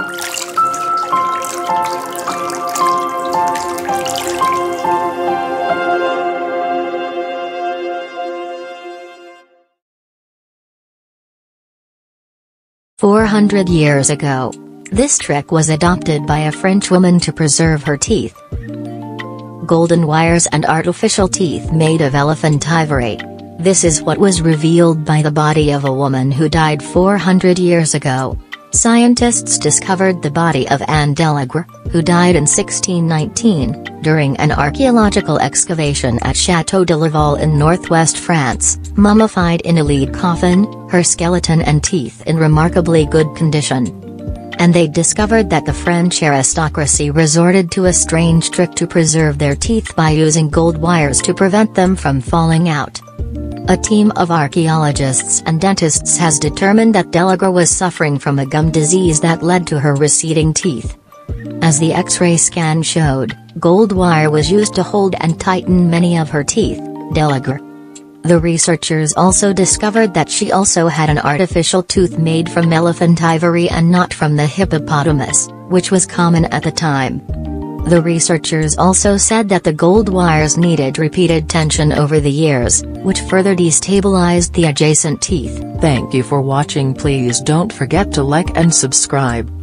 Four hundred years ago. This trick was adopted by a French woman to preserve her teeth. Golden wires and artificial teeth made of elephant ivory. This is what was revealed by the body of a woman who died 400 years ago. Scientists discovered the body of Anne d'Alègre, who died in 1619, during an archaeological excavation at Château de Laval in northwest France, mummified in a lead coffin, her skeleton and teeth in remarkably good condition. And they discovered that the French aristocracy resorted to a strange trick to preserve their teeth by using gold wires to prevent them from falling out. A team of archaeologists and dentists has determined that d'Alègre was suffering from a gum disease that led to her receding teeth. As the X-ray scan showed, gold wire was used to hold and tighten many of her teeth, d'Alègre. The researchers also discovered that she also had an artificial tooth made from elephant ivory and not from the hippopotamus, which was common at the time. The researchers also said that the gold wires needed repeated tension over the years, which further destabilized the adjacent teeth. Thank you for watching please don't forget to like and subscribe.